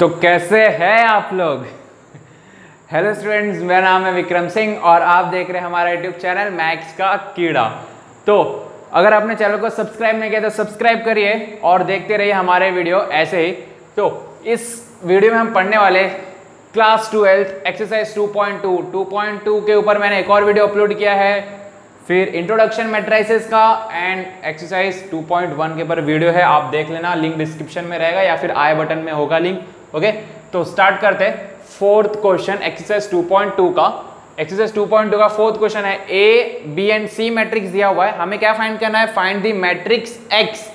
तो कैसे हैं आप लोग? हेलो स्टूडेंट्स मेरा नाम है विक्रम सिंह और आप देख रहे हैं हमारा यूट्यूब चैनल मैक्स का कीड़ा। तो अगर आपने चैनल को सब्सक्राइब नहीं किया तो सब्सक्राइब करिए और देखते रहिए हमारे वीडियो ऐसे ही। तो इस वीडियो में हम पढ़ने वाले क्लास ट्वेल्थ एक्सरसाइज 2.2 2.2 के ऊपर मैंने एक और वीडियो अपलोड किया है। फिर इंट्रोडक्शन मेट्राइसिस का एंड एक्सरसाइज 2.1 के ऊपर वीडियो है। आप देख लेना लिंक डिस्क्रिप्शन में रहेगा या फिर आई बटन में होगा लिंक ओके तो स्टार्ट करते फोर्थ क्वेश्चन एक्सरसाइज 2.2 का. एक्सरसाइज 2.2 का फोर्थ क्वेश्चन है. A B and C matrix दिया हुआ है. हमें क्या फाइंड करना है? Find the matrix X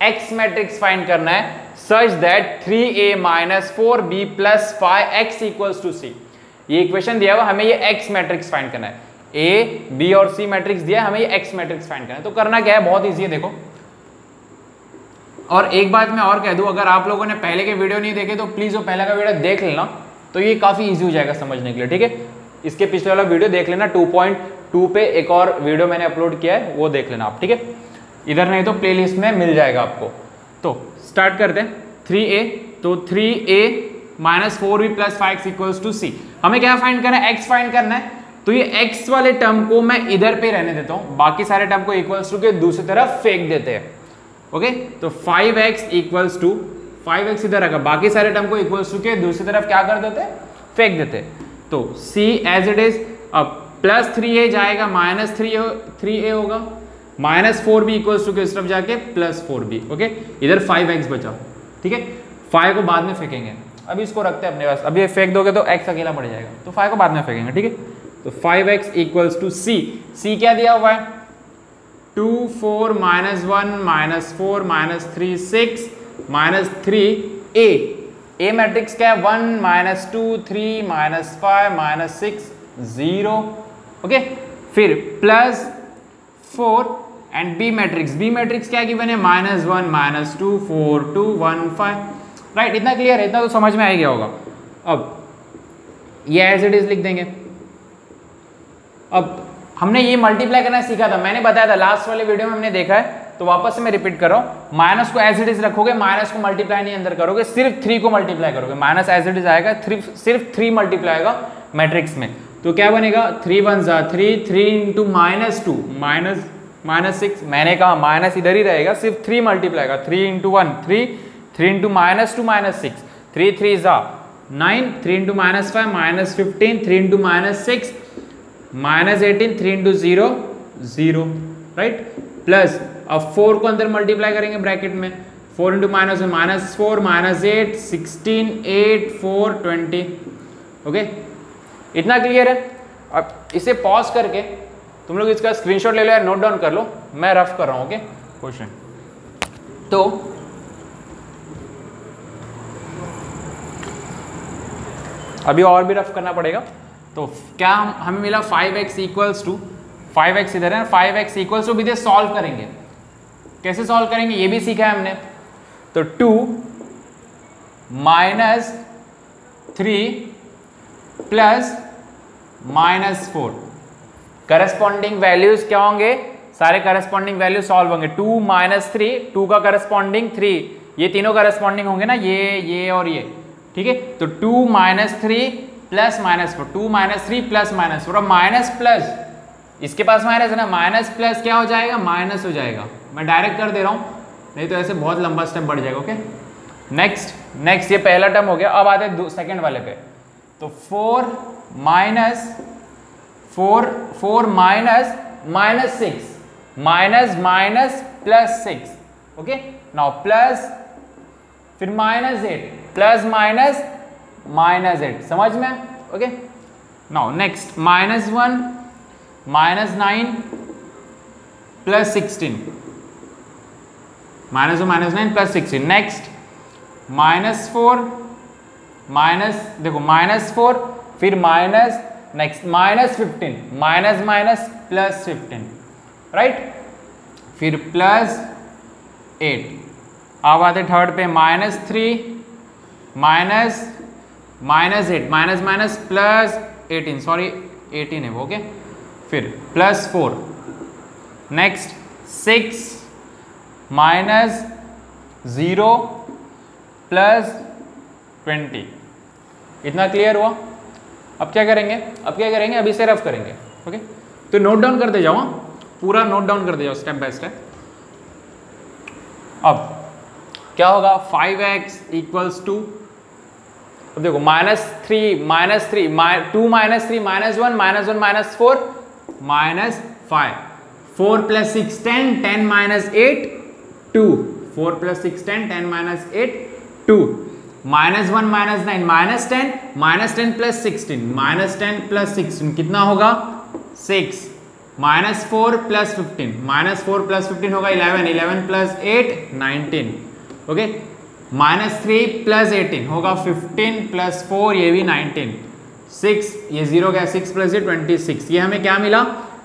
X matrix find करना है. Such that 3a minus four B plus five X equals to C ये इक्वेशन दिया हुआ हमें ये एक्स मैट्रिक्स फाइंड करना है. ए बी और सी मैट्रिक्स दिया हमें ये एक्स मैट्रिक्स फाइंड करना है. तो करना क्या है? बहुत ईजी है, देखो. और एक बात मैं और कह दूँ, अगर आप लोगों ने पहले के वीडियो नहीं देखे तो प्लीज़ वो पहले का वीडियो देख लेना। तो ये काफ़ी ईजी हो जाएगा समझने के लिए, ठीक है? इसके पिछले वाला वीडियो देख लेना 2.2 पे एक और वीडियो मैंने अपलोड किया है, वो देख लेना आप, ठीक है? इधर नहीं तो प्लेलिस्ट में मिल जाएगा आपको। तो स्टार्ट करते हैं। थ्री ए तो three A minus four B plus five equals to C हमें क्या फाइंड करना है? एक्स फाइंड करना है। तो ये एक्स वाले टर्म को मैं इधर पे रहने देता हूँ, बाकी सारे टर्म को इक्वल्स टू के दूसरी तरफ़ फेंक देते हैं। ओके तो 5x X equals to five X इधर रखा, बाकी सारे टर्म को इक्वल्स टू के, दूसरी तरफ़ क्या कर देते? फेंक देते। तो c एज इट इज़ अब प्लस थ्री ए जाएगा माइनस थ्री थ्री ए होगा। Minus four B equals to के इस तरफ़ जाके? प्लस फोर बी ओके इधर फाइव एक्स बचा। ठीक है? फाइव को बाद में फेंकेंगे। अभी इसको रखते हैं अपने पास। अभी फेंक दोगे तो एक्स अकेला बढ़ जाएगा। तो फाइव को बाद में फेंकेंगे, ठीक है? तो 5x X equals to C C क्या दिया हुआ है? Two four minus one minus four minus three six minus three A A matrix क्या है? One minus two three minus five minus six zero okay फिर plus four and B matrix B matrix क्या given है? Minus one minus two four two one five right इतना clear है? इतना तो समझ में आ गया होगा। अब, ये एज इट इज़ लिख देंगे। अब हमने ये मल्टीप्लाई करना सीखा था। मैंने बताया था लास्ट वाले वीडियो में हमने देखा है तो वापस से मैं रिपीट कर माइनस को एज इट इज़ रखोगे माइनस को मल्टीप्लाई नहीं अंदर करोगे, सिर्फ़ थ्री को मल्टीप्लाई करोगे। माइनस एज इट इज़ आएगा थ्री सिर्फ़ थ्री मल्टीप्लाई आएगा मैट्रिक्स में। तो क्या बनेगा? थ्री वन जा three three into minus two minus minus six मैंने कहा माइनस इधर ही रहेगा, सिर्फ़ थ्री मल्टीप्लाई का three into one three three into minus two minus six three three जा nine three into minus five minus fifteen three into minus six minus eighteen three into zero zero right plus अब four को अंदर multiply करेंगे bracket में। Four into minus minus four minus eight sixteen eight four twenty. Okay इतना clear है? अब इसे pause करके तुम लोग इसका स्क्रीनशॉट ले लो या नोट डाउन कर लो। मैं रफ कर रहा हूँ ओके क्वेश्चन तो अभी और भी रफ करना पड़ेगा। तो क्या हम मिला five X equals to five X इधर है फाइव एक्स इक्वल्स टू भी सॉल्व करेंगे। कैसे सॉल्व करेंगे? ये भी सीखा है हमने। तो two minus three plus minus four corresponding values क्या होंगे? सारे करस्पॉन्डिंग वैल्यू सॉल्व होंगे। टू माइनस थ्री टू का करस्पॉन्डिंग थ्री ये तीनों करस्पॉन्डिंग होंगे ना? ये ये और ये। ठीक है? तो two minus three plus minus four, two minus three, plus minus four minus plus, इसके पास माइनस है ना, माइनस प्लस क्या हो जाएगा? माइनस हो जाएगा। मैं डायरेक्ट कर दे रहा हूँ, नहीं तो ऐसे बहुत लंबा स्टेप बढ़ जाएगा ओके नेक्स्ट नेक्स्ट ये पहला टर्म हो गया, अब आते हैं सेकेंड वाले पे। तो four minus four four minus minus six minus minus plus six okay now plus फिर minus eight plus minus minus eight समझ में? Okay now next minus one minus nine plus sixteen minus one minus nine plus sixteen next minus four minus देखो minus four फिर minus next minus fifteen minus minus plus fifteen right फिर plus eight अब आते third पे minus three minus minus eight, minus minus plus eighteen sorry eighteen है वो okay फिर plus four next six minus zero, plus twenty. इतना clear हुआ? अब क्या करेंगे? अब क्या करेंगे? अभी से रफ करेंगे ओके तो नोट डाउन करते जाओ हाँ। पूरा नोट डाउन करते जाओ स्टेप बाय स्टेप अब, क्या होगा? फाइव एक्स इक्वल्स टू अब देखो minus three minus three two minus three minus one minus one minus four minus five four plus six ten ten minus eight two four plus six ten ten minus eight two minus one minus nine minus ten minus ten plus sixteen minus ten plus sixteen कितना होगा? Six minus four plus fifteen minus four plus fifteen होगा eleven eleven plus eight nineteen okay minus three plus eighteen होगा fifteen plus four, ये भी nineteen. Six, ये zero क्या six plus ये twenty six. ये हमें क्या मिला?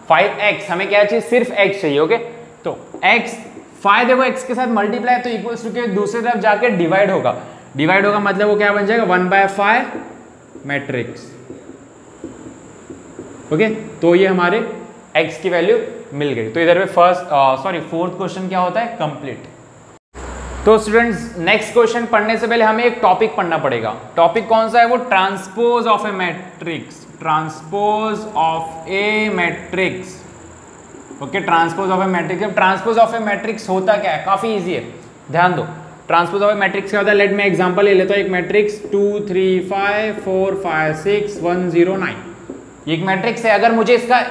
Five X. हमें क्या चाहिए? सिर्फ़ एक्स चाहिए ओके तो एक्स, फाइव देखो, एक्स के साथ मल्टीप्लाई तो इक्वल्स टू के दूसरी तरफ़ जाके डिवाइड होगा। डिवाइड होगा मतलब वो क्या बन जाएगा? One by five matrix okay तो ये हमारे एक्स की वैल्यू मिल गई। तो इधर पे फ़र्स्ट सॉरी फोर्थ क्वेश्चन क्या होता है? कंप्लीट तो स्टूडेंट्स नेक्स्ट क्वेश्चन पढ़ने से पहले हमें एक टॉपिक पढ़ना पड़ेगा। टॉपिक कौन सा है? वो transpose of a matrix transpose of a matrix okay transpose of a matrix transpose of a matrix होता क्या है? काफ़ी इजी है। ध्यान दो। ट्रांसपोज ऑफ़ ए मैट्रिक्स क्या होता है? लेट मैं एग्जांपल ले लेता हूँ। एक matrix two three five four five six one zero nine एक मैट्रिक्स है। अगर मुझे इसका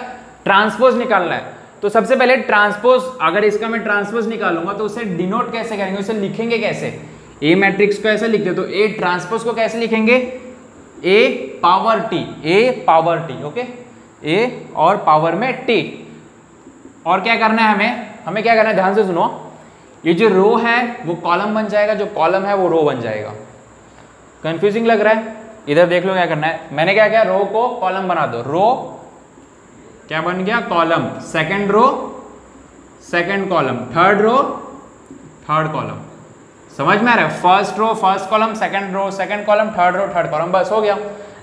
ट्रांसपोज निकालना है तो सबसे पहले ट्रांसपोज, अगर इसका मैं ट्रांसपोज निकालूँगा तो उसे डिनोट कैसे करेंगे, उसे लिखेंगे कैसे? ए मैट्रिक्स को ऐसे लिखते तो ए ट्रांसपोज को कैसे लिखेंगे? A power T A power T okay A और पावर में टी और क्या करना है हमें? हमें क्या करना है? ध्यान से सुनो। ये जो रो है, वो कॉलम बन जाएगा, जो कॉलम है, वो रो बन जाएगा। कंफ्यूजिंग लग रहा है? इधर देख लो क्या करना है। मैंने क्या किया? रो को कॉलम बना दो। रो क्या बन गया? Column second row second column third row third column समझ में आ रहा है? First row first column second row second column third row third column बस हो गया।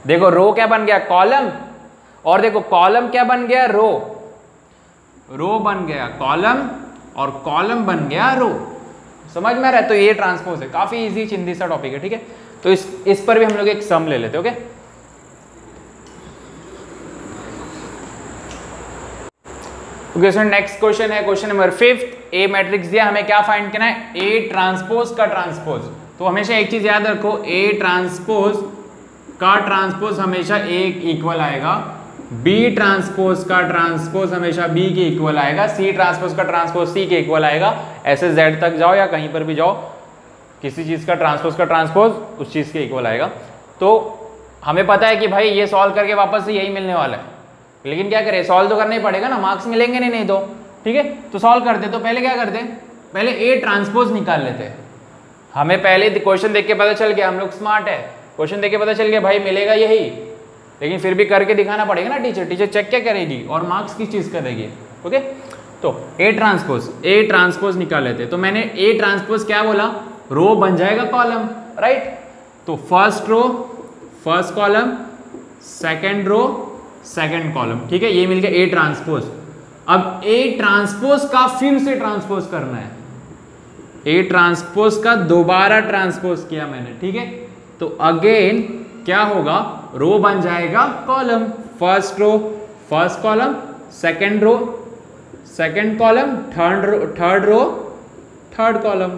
देखो रो क्या बन गया? कॉलम और देखो कॉलम क्या बन गया? रो रो बन गया कॉलम और कॉलम बन गया रो समझ में आ रहा है? तो ये ट्रांसपोज है। काफ़ी इजी चिंदी सा टॉपिक है, ठीक है? तो इस इस पर भी हम लोग एक सम ले लेते okay okay sir next question है question number fifth A matrix दिया, हमें क्या फाइंड करना है? ए ट्रांसपोज का ट्रांसपोज तो हमेशा एक चीज़ याद रखो ए ट्रांसपोज का ट्रांसपोज हमेशा एक इक्वल आएगा. बी ट्रांसपोज का ट्रांसपोज हमेशा बी के इक्वल आएगा. सी ट्रांसपोज का ट्रांसपोज सी के इक्वल आएगा. ऐसे जेड तक जाओ या कहीं पर भी जाओ, किसी चीज़ का ट्रांसपोज का ट्रांसपोज उस चीज़ के इक्वल आएगा. तो हमें पता है कि भाई ये सॉल्व करके वापस से यही मिलने वाला है. लेकिन क्या करें? सॉल्व तो करना ही पड़ेगा ना मार्क्स मिलेंगे नहीं नहीं तो। ठीक है? तो सॉल्व करते तो पहले क्या करते? पहले ए ट्रांसपोज निकाल लेते। हमें पहले क्वेश्चन देख के पता चल गया, हम लोग स्मार्ट है। क्वेश्चन देख के पता चल गया, भाई मिलेगा यही। लेकिन फिर भी करके दिखाना पड़ेगा ना टीचर टीचर चेक क्या करेगी और मार्क्स किस चीज़ का देगी? ओके? तो ए ट्रांसपोज ए ट्रांसपोज निकाल लेते। तो मैंने ए ट्रांसपोज क्या बोला? रो बन जाएगा कॉलम राइट तो first row first column second row second column ठीक है? ये मिल गया ए ट्रांसपोज अब ए ट्रांसपोज का फिर से ट्रांसपोज करना है. ए ट्रांसपोज का दोबारा ट्रांसपोज किया मैंने, ठीक है? तो अगेन क्या होगा? रो बन जाएगा column first row first column second row second column third row third row third column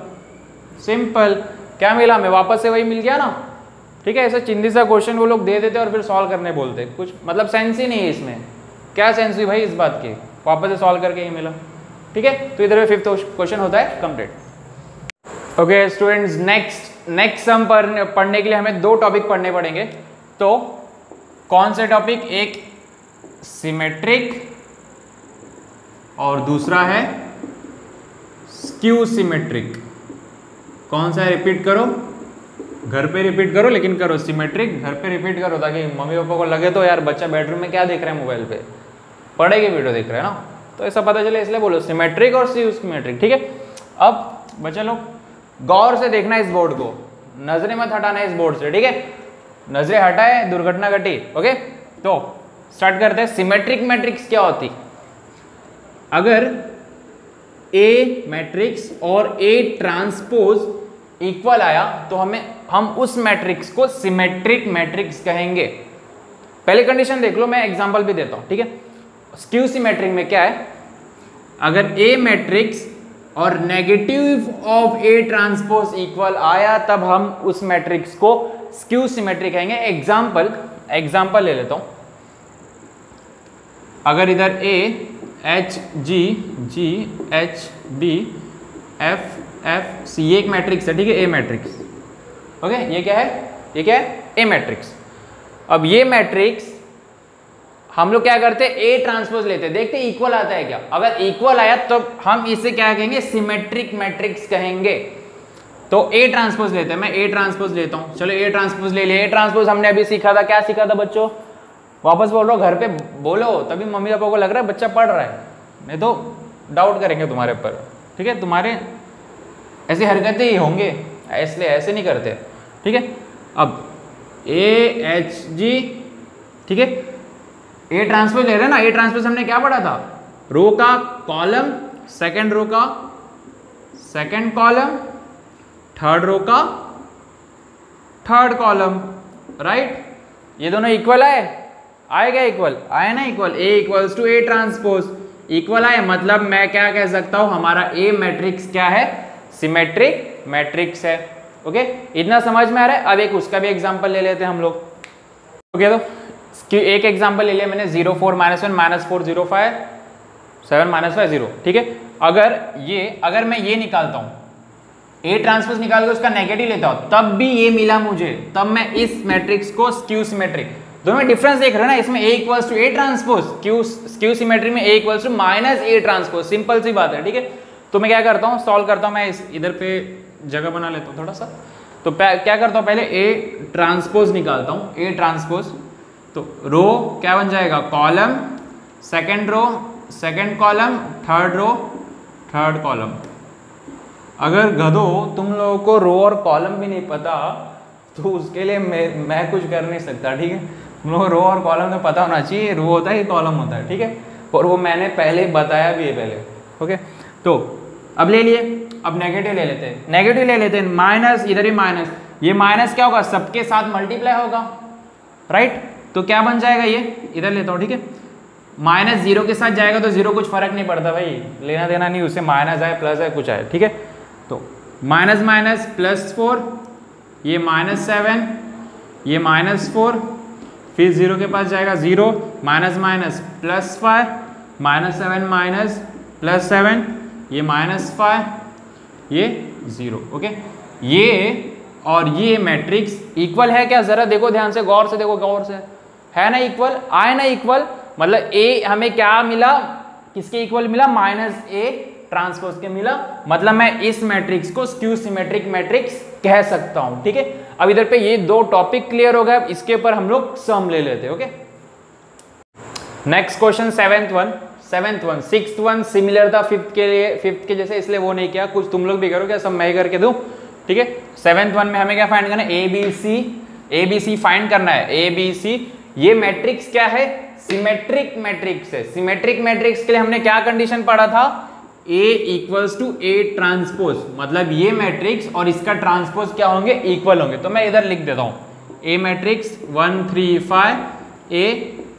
simple क्या मिला? हमें वापस से वही मिल गया ना? ठीक है, ऐसा चिंदी सा क्वेश्चन वो लोग दे देते और फिर सॉल्व करने बोलते। कुछ मतलब सेंस ही नहीं है इसमें। क्या सेंस हुई भाई इस बात की? वापस से सॉल्व करके ही मिला। ठीक है तो इधर फिफ्थ क्वेश्चन होता है complete okay students next next sum पढ़ने के लिए हमें दो टॉपिक पढ़ने पड़ेंगे। तो कौन से टॉपिक एक सिमेट्रिक और दूसरा है स्क्यू सिमेट्रिक कौन सा है? रिपीट करो। घर पे रिपीट करो, लेकिन करो सिमेट्रिक घर पे रिपीट करो, ताकि मम्मी पापा को लगे तो यार बच्चा बेडरूम में क्या देख रहा है मोबाइल पे? पढ़ेगी वीडियो देख रहे हैं ना? तो ऐसा पता चले, इसलिए बोलो सिमेट्रिक और सिमेट्रिक ठीक है? अब बच्चा लोग, गौर से देखना इस बोर्ड को। नज़रें मत हटाना इस बोर्ड से, ठीक है? नज़रें हटाए, दुर्घटना घटी ओके तो स्टार्ट करते हैं। सिमेट्रिक मैट्रिक्स क्या होती? अगर ए मैट्रिक्स और ए ट्रांसपोज इक्वल आया तो हमें, हम उस मैट्रिक्स को सिमेट्रिक मैट्रिक्स कहेंगे। पहले कंडीशन देख लो, मैं एग्जांपल भी देता हूँ, ठीक है? स्क्यू सिमेट्रिक में क्या है? अगर ए मैट्रिक्स और negative of A transpose equal आया, तब हम उस मैट्रिक्स को स्क्यू सिमेट्रिक कहेंगे। एग्ज़ाम्पल एग्ज़ाम्पल ले लेता हूँ। अगर इधर A H G G H B F F C एक मैट्रिक्स है, ठीक है? ए मैट्रिक्स ओके ये क्या है? ये क्या है? ए मैट्रिक्स अब ये मैट्रिक्स हम लोग क्या करते हैं? ए ट्रांसपोज लेते हैं। देखते इक्वल आता है क्या? अगर इक्वल आया तो हम इसे क्या कहेंगे? सिमेट्रिक मैट्रिक्स कहेंगे। तो ए ट्रांसपोज लेते हैं। मैं ए ट्रांसपोज लेता हूँ। चलो ए ट्रांसपोज ले लिया ए ट्रांसपोज हमने अभी सीखा था। क्या सीखा था बच्चों? वापस बोल रहा हूँ, घर पे बोलो, तभी मम्मी पापा को लग रहा है बच्चा पढ़ रहा है। नहीं तो डाउट करेंगे तुम्हारे ऊपर। ठीक है? तुम्हारे ऐसी हरकतें ही होंगे, इसलिए ऐसे नहीं करते। ठीक है? अब ए एच जी ठीक है? ए ट्रांसपोज ले रहे हैं ना ए ट्रांसपोज हमने क्या पढ़ा था? रो का कॉलम सेकंड रो का सेकंड कॉलम थर्ड रो का थर्ड कॉलम राइट ये दोनों इक्वल आए? आएगा इक्वल आए ना equal A equals to A transpose equal आए मतलब मैं क्या कह सकता हूँ, हमारा ए मैट्रिक्स क्या है? सिमेट्रिक मैट्रिक्स है। ओके इतना समझ में आ रहा है? अब एक उसका भी एग्जांपल ले लेते हैं हम लोग। ओके तो एक एग्जांपल ले लिया मैंने zero four minus one minus four zero five seven minus five zero ठीक है? अगर ये, अगर मैं ये निकालता हूँ ए ट्रांसपोज निकाल के उसका नेगेटिव लेता हूँ, तब भी ये मिला मुझे। तब मैं इस मैट्रिक्स को स्क्यू सिमेट्रिक दोनों डिफरेंस देख रहे हो ना? इसमें A equals to A transpose Q skew symmetric में A equals to minus A transpose simple सी बात है, ठीक है? तो मैं क्या करता हूँ सॉल्व करता हूँ, मैं इस इधर पे जगह बना लेता हूँ थोड़ा सा। तो क्या करता हूँ, पहले ए ट्रांसपोज निकालता हूँ ए ट्रांसपोज तो रो क्या बन जाएगा? Column second row second column third row third column अगर गधो, तुम लोगों को रो और कॉलम भी नहीं पता तो उसके लिए मैं मैं कुछ कर नहीं सकता, ठीक है? तुम लोग रो और कॉलम तो पता होना चाहिए रो होता है कॉलम होता है, ठीक है? और वो मैंने पहले बताया भी है पहले, ओके? तो अब ले लिए। अब नेगेटिव ले लेते हैं। नेगेटिव ले लेते हैं। माइनस इधर ही माइनस ये माइनस क्या होगा? सबके साथ मल्टीप्लाई होगा। राइट तो क्या बन जाएगा ये? इधर लेता हूँ ठीक है? माइनस ज़ीरो के साथ जाएगा तो ज़ीरो कुछ फ़र्क नहीं पड़ता भाई। लेना देना नहीं उससे माइनस आए प्लस आए कुछ आए ठीक है? तो माइनस माइनस प्लस फोर ये माइनस सेवन ये माइनस फोर फिर ज़ीरो के पास जाएगा zero minus minus plus five minus seven minus plus seven ये माइनस फाइव, ये ज़ीरो, ओके? ये और ये मैट्रिक्स इक्वल है क्या? ज़रा देखो ध्यान से, गौर से देखो, गौर से। है ना इक्वल? आए ना इक्वल? मतलब ए हमें क्या मिला? किसके इक्वल मिला? माइनस ए ट्रांसपोज के मिला। मतलब मैं इस मैट्रिक्स को स्क्यू सिमेट्रिक मैट्रिक्स कह सकता हूँ, ठीक है? अब इधर पे ये दो टॉपिक क्लियर हो गए इसके ऊपर हम लोग सम ले लेते okay? Next question, seventh one. Seventh one six one, similar था फिफ्थ के लिए, फिफ्थ के जैसे, इसलिए वो नहीं किया। कुछ तुम लोग भी करो, क्या सब मैं करके दू? ठीक है? सेवेंथ वन में हमें क्या फाइंड करना है? A B C A B C find करना है। ए बी सी ये मैट्रिक्स क्या है? सिमेट्रिक मैट्रिक्स है। सिमेट्रिक मैट्रिक्स के लिए हमने क्या कंडीशन पढ़ा था? A equals to A transpose मतलब ये मैट्रिक्स और इसका ट्रांसपोज क्या होंगे? इक्वल होंगे। तो मैं इधर लिख देता हूँ। A matrix one three five A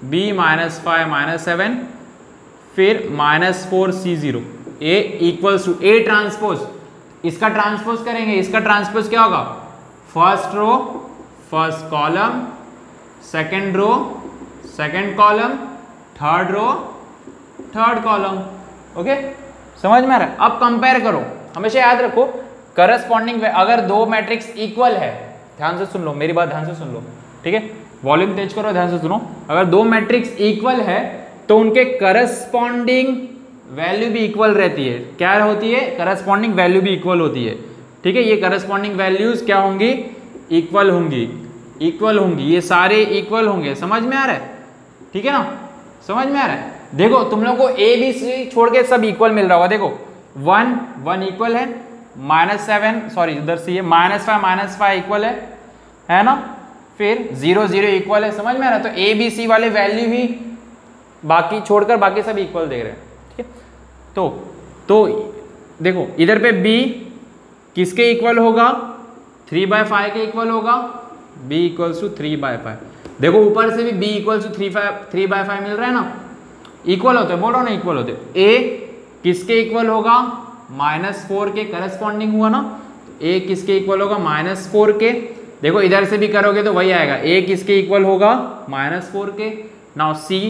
B minus five minus seven फिर minus four C zero. A to A transpose इसका ट्रांसपोज करेंगे। इसका ट्रांसपोज क्या होगा? First row first column second row second column third row third column okay समझ में आ रहा है? अब कंपेयर करो। हमेशा याद रखो करस्पॉन्डिंग अगर दो मैट्रिक्स इक्वल है, ध्यान से सुन लो, मेरी बात ध्यान से सुन लो। ठीक है? वॉल्यूम तेज करो, ध्यान से सुनो। अगर दो मैट्रिक्स इक्वल है तो उनके करस्पॉन्डिंग वैल्यू भी इक्वल रहती है। क्या होती है? करस्पॉन्डिंग वैल्यू भी इक्वल होती है। ठीक है? ये करस्पॉन्डिंग वैल्यूज़ क्या होंगी? इक्वल होंगी। इक्वल होंगी। ये सारे इक्वल होंगे। समझ में आ रहा है? ठीक है ना? समझ में आ रहा है? देखो, तुम लोग को ए बी सी छोड़ के सब इक्वल मिल रहा होगा। देखो वन वन इक्वल है। माइनस सेवन सॉरी उधर सी है। Minus five minus five equal है। है ना? फिर ज़ीरो ज़ीरो इक्वल है। समझ में आ रहा है? तो ए बी सी वाले वैल्यू ही बाकी छोड़कर बाकी सब इक्वल देख रहे हैं, ठीक है? तो तो देखो, इधर पे बी किसके इक्वल होगा? थ्री बाय फाइव के इक्वल होगा। B equals to three by five देखो, ऊपर से भी B equals to three five three by five मिल रहा है ना? इक्वल होते, बोल ना इक्वल होते। ए किसके इक्वल होगा? माइनस फोर के करस्पॉन्डिंग हुआ ना? ए किसके इक्वल होगा? माइनस फोर के। देखो, इधर से भी करोगे तो वही आएगा। ए किसके इक्वल होगा? माइनस फोर के। नाउ सी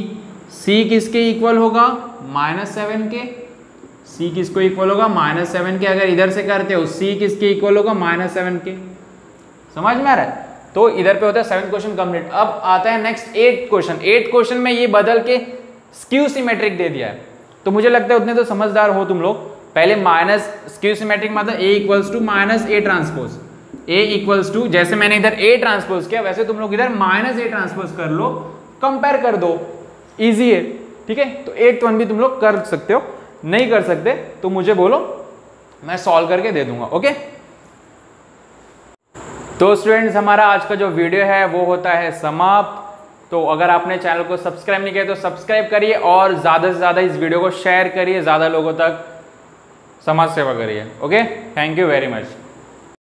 सी किसके इक्वल होगा? माइनस सेवन के। सी किसको इक्वल होगा? माइनस सेवन के। अगर इधर से करते हो सी किसके इक्वल होगा? माइनस सेवन के। समझ में आ रहा है? तो इधर पे होता है सेवन क्वेश्चन कंप्लीट अब आता है next eight question eight question में ये बदल के स्क्यू सिमेट्रिक दे दिया है। तो मुझे लगता है उतने तो समझदार हो तुम लोग। पहले माइनस स्क्यू सिमेट्रिक मतलब A equals to minus A transpose A equals to जैसे मैंने इधर ए ट्रांसपोज किया, वैसे तुम लोग इधर माइनस ए ट्रांसपोज कर लो। कंपेयर कर दो। इजी है, ठीक है? तो एट वन भी तुम लोग कर सकते हो। नहीं कर सकते तो मुझे बोलो, मैं सॉल्व करके दे दूँगा ओके तो स्टूडेंट्स हमारा आज का जो वीडियो है, वो होता है समाप्त। तो अगर आपने चैनल को सब्सक्राइब नहीं किया तो सब्सक्राइब करिए और ज़्यादा से ज़्यादा इस वीडियो को शेयर करिए, ज़्यादा लोगों तक समाज सेवा करिए okay thank you very much